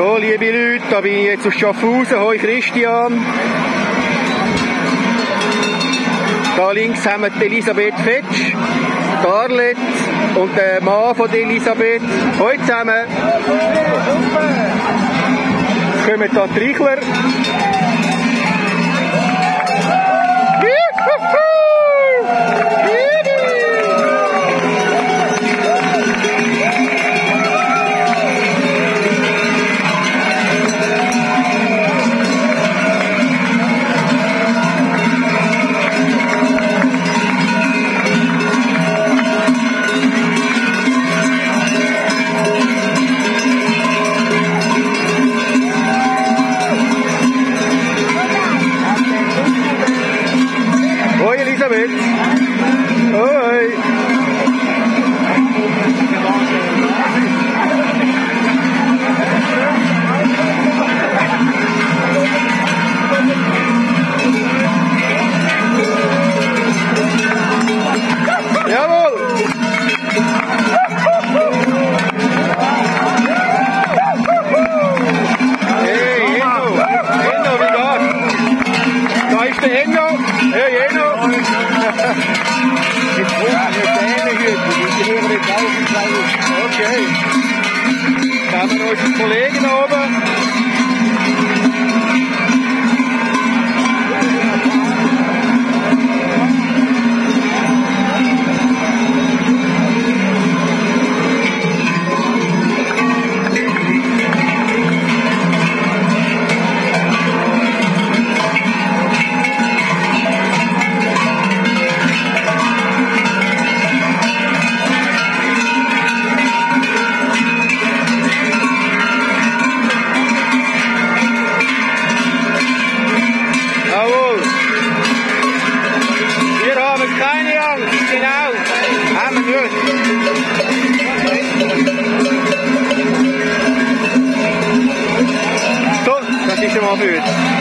So, liebe Leute, da bin ich jetzt auf Schaffhausen. Hoi Christian. Da links haben wir die Elisabeth Fetsch, Darlet und der Mann von Elisabeth. Hoi zusammen. Jetzt kommen da die Reichler. Hoi Elisabeth. Hoi. Jetzt rufen wir Zähne hüten, die hören jetzt ein kleines. Okay. Da haben wir unseren Kollegen oben. So, das